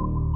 you.